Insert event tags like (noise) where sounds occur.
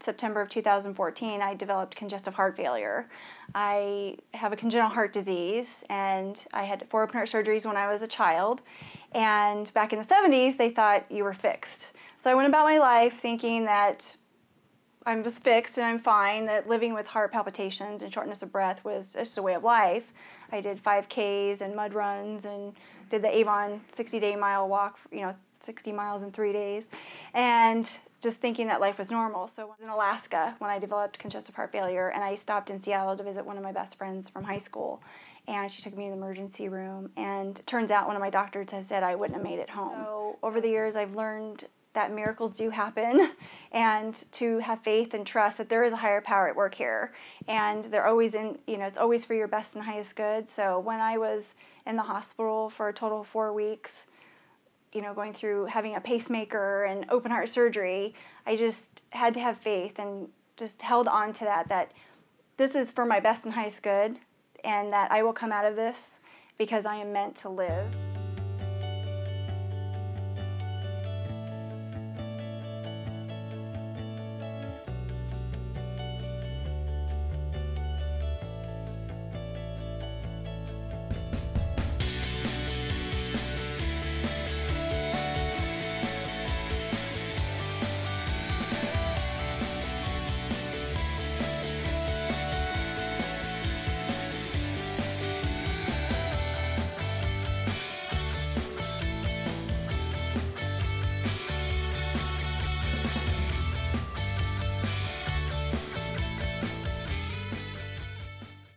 September of 2014, I developed congestive heart failure. I have a congenital heart disease, and I had four open heart surgeries when I was a child. And back in the 70s, they thought you were fixed. So I went about my life thinking that I was fixed and I'm fine, that living with heart palpitations and shortness of breath was just a way of life. I did 5Ks and mud runs and did the Avon 60 day mile walk, you know, 60 miles in three days, and just thinking that life was normal. So I was in Alaska when I developed congestive heart failure, and I stopped in Seattle to visit one of my best friends from high school. And she took me to the emergency room, and turns out one of my doctors had said I wouldn't have made it home. So over the years, I've learned that miracles do happen (laughs) and to have faith and trust that there is a higher power at work here and they're always in you know it's always for your best and highest good so when i was in the hospital for a total of four weeks you know going through having a pacemaker and open heart surgery i just had to have faith and just held on to that that this is for my best and highest good and that i will come out of this because i am meant to live